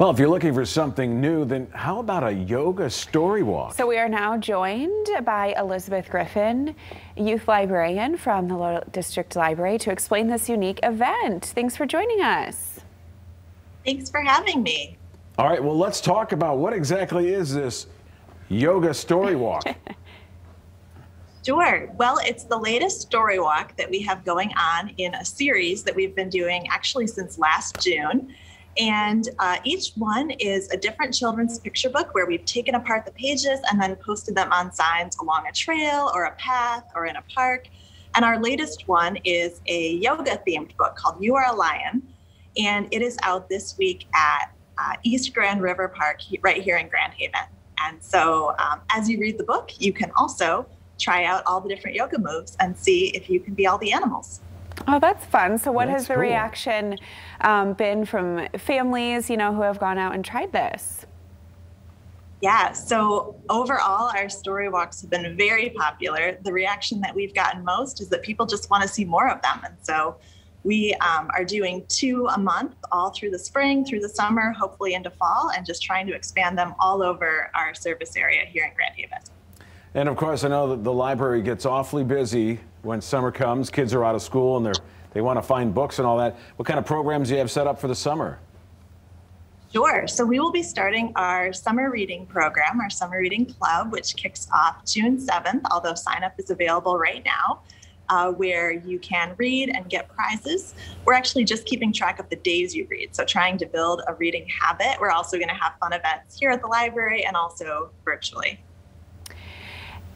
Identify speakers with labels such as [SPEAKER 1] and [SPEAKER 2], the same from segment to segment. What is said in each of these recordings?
[SPEAKER 1] Well, if you're looking for something new, then how about a yoga story walk?
[SPEAKER 2] So we are now joined by Elizabeth Griffin, youth librarian from the Loutit District Library to explain this unique event. Thanks for joining us.
[SPEAKER 3] Thanks for having me.
[SPEAKER 1] All right, well, let's talk about what exactly is this yoga story walk?
[SPEAKER 3] Sure. Well, it's the latest story walk that we have going on in a series that we've been doing actually since last June. And uh, each one is a different children's picture book where we've taken apart the pages and then posted them on signs along a trail or a path or in a park. And our latest one is a yoga themed book called You Are a Lion. And it is out this week at uh, East Grand River Park right here in Grand Haven. And so um, as you read the book, you can also try out all the different yoga moves and see if you can be all the animals.
[SPEAKER 2] Oh, that's fun. So, what
[SPEAKER 1] that's
[SPEAKER 2] has the
[SPEAKER 1] cool.
[SPEAKER 2] reaction um, been from families, you know, who have gone out and tried this?
[SPEAKER 3] Yeah, so overall, our story walks have been very popular. The reaction that we've gotten most is that people just want to see more of them. And so we um, are doing two a month all through the spring, through the summer, hopefully into fall, and just trying to expand them all over our service area here in Grand Haven.
[SPEAKER 1] And of course, I know that the library gets awfully busy when summer comes. Kids are out of school and they're, they want to find books and all that. What kind of programs do you have set up for the summer?
[SPEAKER 3] Sure. So we will be starting our summer reading program, our summer reading club, which kicks off June 7th, although sign up is available right now. Uh, where you can read and get prizes. We're actually just keeping track of the days you read, so trying to build a reading habit. We're also going to have fun events here at the library and also virtually.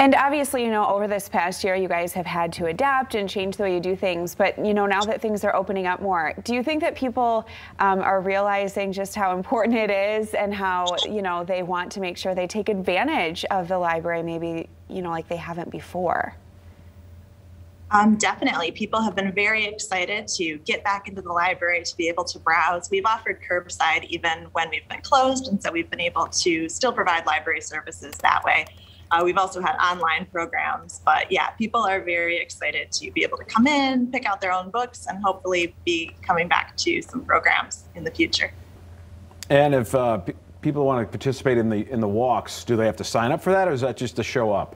[SPEAKER 2] And obviously, you know, over this past year, you guys have had to adapt and change the way you do things. But, you know, now that things are opening up more, do you think that people um, are realizing just how important it is and how, you know, they want to make sure they take advantage of the library maybe, you know, like they haven't before?
[SPEAKER 3] Um, definitely. People have been very excited to get back into the library to be able to browse. We've offered curbside even when we've been closed, and so we've been able to still provide library services that way. Uh, we've also had online programs, but yeah, people are very excited to be able to come in, pick out their own books, and hopefully be coming back to some programs in the future.
[SPEAKER 1] And if uh, people want to participate in the in the walks, do they have to sign up for that, or is that just to show up?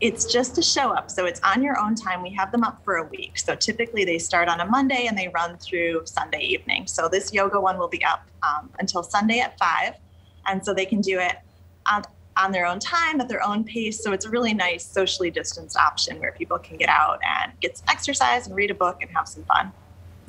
[SPEAKER 3] It's just to show up. So it's on your own time. We have them up for a week. So typically they start on a Monday and they run through Sunday evening. So this yoga one will be up um, until Sunday at 5. And so they can do it on, on their own time at their own pace. So it's a really nice socially distanced option where people can get out and get some exercise and read a book and have some fun.